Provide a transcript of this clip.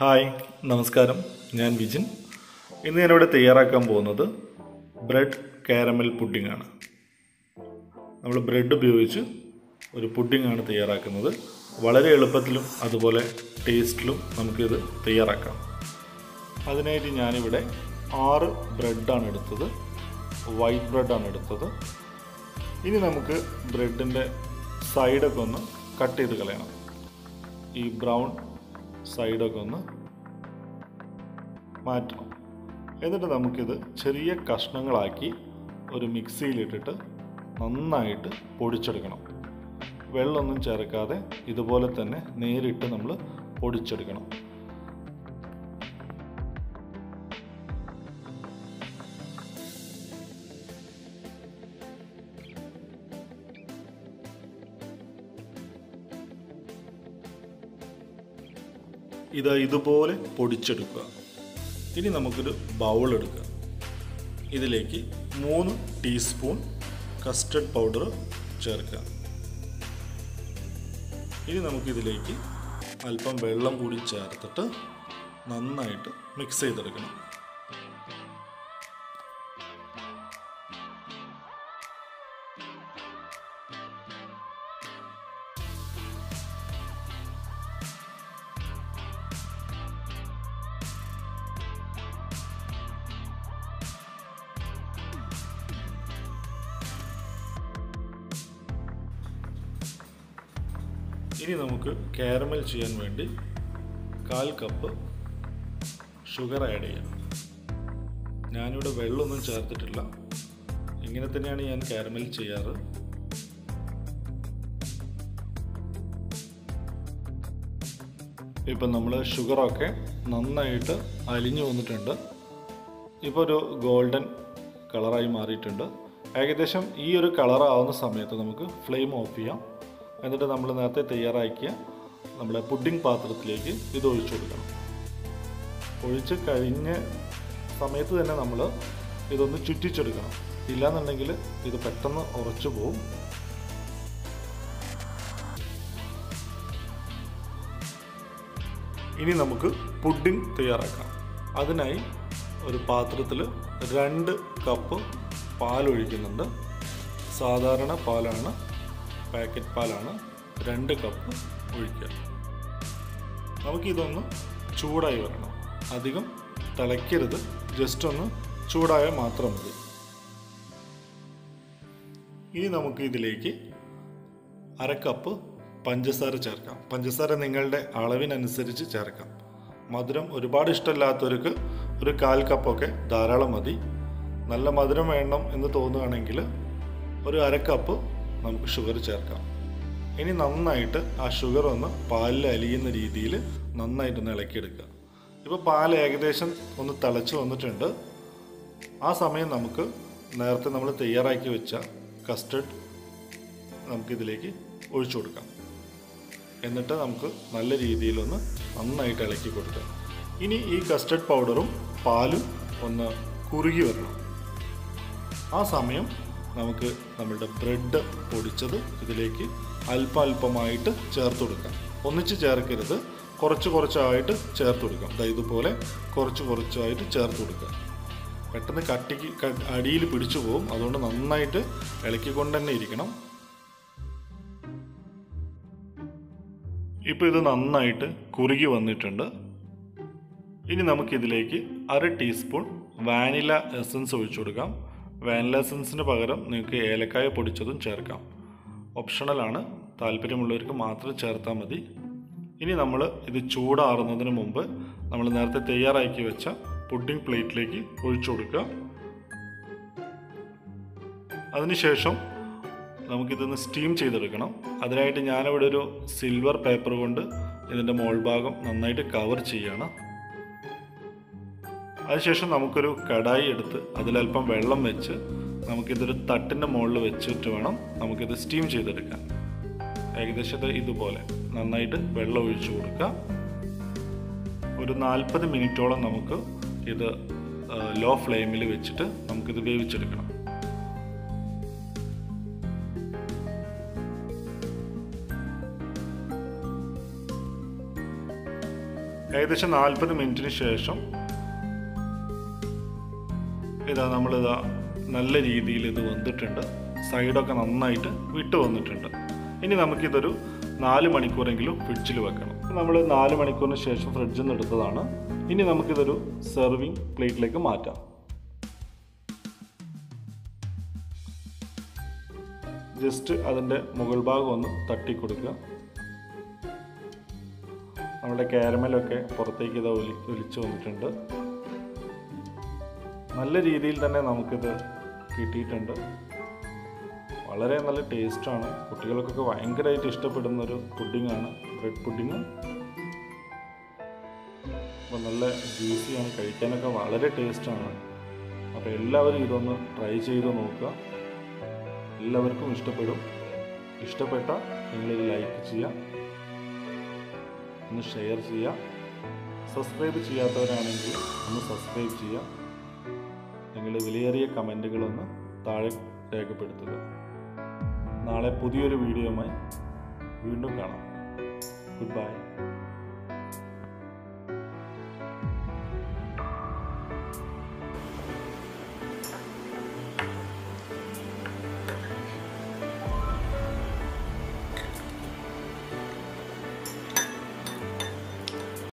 Hi നമസ്കാരം. ഞാൻ വിജിൻ. ഇന്ന് ഞാനിവിടെ തയ്യാറാക്കാൻ പോകുന്നത് ബ്രെഡ് കാരമൽ പുഡിംഗ് ആണ്. നമ്മൾ ബ്രെഡ് ഉപയോഗിച്ച് ഒരു പുഡിംഗ് ആണ് തയ്യാറാക്കുന്നത്. വളരെ എളുപ്പത്തിലും അതുപോലെ ടേസ്റ്റിലും നമുക്കിത് തയ്യാറാക്കാം. അതിനായിട്ട് ഞാനിവിടെ ആറ് ബ്രെഡാണ് എടുത്തത്. വൈറ്റ് ബ്രെഡാണ് എടുത്തത്. ഇനി നമുക്ക് ബ്രെഡിന്റെ സൈഡൊക്കെ ഒന്ന് കട്ട് ചെയ്ത് കളയണം. ഈ ബ്രൗൺ സൈഡൊക്കെ ഒന്ന് മാറ്റണം. എന്നിട്ട് നമുക്കിത് ചെറിയ കഷ്ണങ്ങളാക്കി ഒരു മിക്സിയിലിട്ടിട്ട് നന്നായിട്ട് പൊടിച്ചെടുക്കണം. വെള്ളമൊന്നും ചേർക്കാതെ ഇതുപോലെ തന്നെ നേരിട്ട് നമ്മൾ പൊടിച്ചെടുക്കണം. ഇത് ഇതുപോലെ പൊടിച്ചെടുക്കുക. ഇനി നമുക്കൊരു ബൗൾ എടുക്കുക. ഇതിലേക്ക് മൂന്ന് ടീസ്പൂൺ കസ്റ്റർഡ് പൗഡർ ചേർക്കുക. ഇനി നമുക്കിതിലേക്ക് അല്പം വെള്ളം കൂടി ചേർത്തിട്ട് നന്നായിട്ട് മിക്സ് ചെയ്തെടുക്കണം. ഇനി നമുക്ക് കാരമൽ ചെയ്യാൻ വേണ്ടി കാൽ കപ്പ് ഷുഗർ ആഡ് ചെയ്യാം. ഞാനിവിടെ വെള്ളമൊന്നും ചേർത്തിട്ടില്ല. ഇങ്ങനെ തന്നെയാണ് ഞാൻ കാരമൽ ചെയ്യാറ്. ഇപ്പം നമ്മൾ ഷുഗറൊക്കെ നന്നായിട്ട് അലിഞ്ഞു വന്നിട്ടുണ്ട്. ഇപ്പോൾ ഒരു ഗോൾഡൻ കളറായി മാറിയിട്ടുണ്ട്. ഏകദേശം ഈ ഒരു കളറാവുന്ന സമയത്ത് നമുക്ക് ഫ്ലെയിം ഓഫ് ചെയ്യാം. എന്നിട്ട് നമ്മൾ നേരത്തെ തയ്യാറാക്കിയ നമ്മുടെ പുഡിംഗ് പാത്രത്തിലേക്ക് ഇത് ഒഴിച്ചു കൊടുക്കണം. ഒഴിച്ച് കഴിഞ്ഞ സമയത്ത് തന്നെ നമ്മൾ ഇതൊന്ന് ചുറ്റിച്ചെടുക്കണം. ഇല്ലാന്നുണ്ടെങ്കിൽ ഇത് പെട്ടെന്ന് ഉറച്ചു പോവും. ഇനി നമുക്ക് പുഡിംഗ് തയ്യാറാക്കാം അതിനായി ഒരു പാത്രത്തിൽ രണ്ട് കപ്പ് പാൽ ഒഴിക്കുന്നുണ്ട് സാധാരണ പാലാണ് പാക്കറ്റ് പാലാണ് രണ്ട് കപ്പ് ഒഴിക്കുക. നമുക്കിതൊന്ന് ചൂടായി വരണം. അധികം തിളയ്ക്കരുത്. ജസ്റ്റ് ഒന്ന് ചൂടായാൽ മാത്രം മതി. ഇനി നമുക്ക് ഇതിലേക്ക് അര കപ്പ് പഞ്ചസാര ചേർക്കാം. പഞ്ചസാര നിങ്ങളുടെ അളവിനനുസരിച്ച് ചേർക്കാം. മധുരം ഒരുപാട് ഇഷ്ടമില്ലാത്തവർക്ക് ഒരു കാൽ കപ്പൊക്കെ ധാരാളം മതി. നല്ല മധുരം വേണം എന്ന് തോന്നുകയാണെങ്കിൽ ഒരു അര കപ്പ് നമുക്ക് ഷുഗർ ചേർക്കാം. ഇനി നന്നായിട്ട് ആ ഷുഗർ ഒന്ന് പാലിൽ അലിയുന്ന രീതിയിൽ നന്നായിട്ട് നന്നായിട്ടൊന്ന് ഇളക്കിയെടുക്കുക. ഇപ്പോൾ പാൽ ഏകദേശം ഒന്ന് തിളച്ച് വന്നിട്ടുണ്ട്. ആ സമയം നമുക്ക് നേരത്തെ നമ്മൾ തയ്യാറാക്കി വെച്ച കസ്റ്റഡ് നമുക്കിതിലേക്ക് ഒഴിച്ചു കൊടുക്കാം. എന്നിട്ട് നമുക്ക് നല്ല രീതിയിലൊന്ന് നന്നായിട്ട് ഇളക്കി കൊടുക്കാം ഇനി ഈ കസ്റ്റഡ് പൗഡറും പാലും ഒന്ന് കുറുകി വരണം. ആ സമയം നമുക്ക് നമ്മളുടെ ബ്രെഡ് പൊടിച്ചത് ഇതിലേക്ക് അല്പം അല്പമായിട്ട് ചേർത്ത് കൊടുക്കാം. ഒന്നിച്ച് ചേർക്കരുത്. കുറച്ച് കുറച്ചായിട്ട് ചേർത്ത് കൊടുക്കാം. അതായത് ഇതുപോലെ കുറച്ച് കുറച്ചായിട്ട് ചേർത്ത് കൊടുക്കുക പെട്ടെന്ന് കട്ടിക്ക് അടിയിൽ പിടിച്ചു പോകും അതുകൊണ്ട് നന്നായിട്ട് ഇളക്കിക്കൊണ്ട് തന്നെ ഇരിക്കണം. ഇപ്പോൾ ഇത് നന്നായിട്ട് കുറുകി വന്നിട്ടുണ്ട്. ഇനി നമുക്കിതിലേക്ക് അര ടീസ്പൂൺ വാനില എസൻസ് ഒഴിച്ചു കൊടുക്കാം. വാനില പകരം നിങ്ങൾക്ക് ഏലക്കായ പൊടിച്ചതും ചേർക്കാം. ഓപ്ഷണലാണ് താല്പര്യമുള്ളവർക്ക് മാത്രം ചേർത്താൽ മതി. ഇനി നമ്മൾ ഇത് ചൂടാറുന്നതിന് മുമ്പ് നമ്മൾ നേരത്തെ തയ്യാറാക്കി വെച്ച പുഡിംഗ് പ്ലേറ്റിലേക്ക് ഒഴിച്ചു കൊടുക്കുക. അതിനുശേഷം നമുക്കിതൊന്ന് സ്റ്റീം ചെയ്തെടുക്കണം. അതിനായിട്ട് ഞാനിവിടെ ഒരു സിൽവർ പേപ്പർ കൊണ്ട് ഇതിന്റെ മോൾ ഭാഗം നന്നായിട്ട് കവർ ചെയ്യണം. അതിനുശേഷം നമുക്കൊരു കടായി എടുത്ത് അതിലല്പം വെള്ളം വെച്ച് നമുക്കിതൊരു തട്ടിന്റെ മുകളിൽ വെച്ചിട്ട് വേണം നമുക്കിത് സ്റ്റീം ചെയ്തെടുക്കാൻ. ഏകദേശം ഇത് ഇതുപോലെ. നന്നായിട്ട് വെള്ളം ഒഴിച്ചു കൊടുക്കുക ഒരു നാൽപ്പത് മിനിറ്റോളം നമുക്ക് ഇത് ലോ ഫ്ലെയിമിൽ വെച്ചിട്ട് നമുക്കിത് വേവിച്ചെടുക്കണം. ഏകദേശം നാൽപ്പത് മിനിറ്റിന് ശേഷം ഇതാ നമ്മളിതാ നല്ല രീതിയിൽ ഇത് വന്നിട്ടുണ്ട്. സൈഡൊക്കെ നന്നായിട്ട് വിട്ട് വന്നിട്ടുണ്ട്. ഇനി നമുക്കിതൊരു നാല് മണിക്കൂറെങ്കിലും ഫ്രിഡ്ജിൽ വെക്കണം. നമ്മൾ നാല് മണിക്കൂറിന് ശേഷം ഫ്രിഡ്ജിൽ നിന്ന് എടുത്തതാണ്. ഇനി നമുക്കിതൊരു സെർവിങ് പ്ലേറ്റിലേക്ക് മാറ്റാം. ജസ്റ്റ് അതിന്റെ മുകൾ ഭാഗം ഒന്ന് തട്ടി കൊടുക്കുക നമ്മുടെ കാരമലൊക്കെ പുറത്തേക്ക് ഇത് ഒലി ഒലിച്ചു വന്നിട്ടുണ്ട്. നല്ല രീതിയിൽ തന്നെ നമുക്കിത് കിട്ടിയിട്ടുണ്ട്. വളരെ നല്ല ടേസ്റ്റാണ്. കുട്ടികൾക്കൊക്കെ ഭയങ്കരമായിട്ട് ഇഷ്ടപ്പെടുന്ന ഒരു പുഡിങ്ങാണ്. ബ്രെഡ് പുഡിങ് അപ്പോൾ നല്ല ജ്യൂസിയാണ്. കഴിക്കാനൊക്കെ വളരെ ടേസ്റ്റാണ്. അപ്പോൾ എല്ലാവരും ഇതൊന്ന് ട്രൈ ചെയ്ത് നോക്കുക. എല്ലാവർക്കും ഇഷ്ടപ്പെടും. ഇഷ്ടപ്പെട്ട നിങ്ങൾ ലൈക്ക് ചെയ്യുക. ഒന്ന് ഷെയർ ചെയ്യുക. സബ്സ്ക്രൈബ് ചെയ്യാത്തവരാണെങ്കിൽ ഒന്ന് സബ്സ്ക്രൈബ് ചെയ്യുക. നിങ്ങളുടെ വിലയേറിയ കമന്റുകളൊന്ന് താഴെ രേഖപ്പെടുത്തുക. നാളെ പുതിയൊരു വീഡിയോയുമായി വീണ്ടും കാണാം. Good bye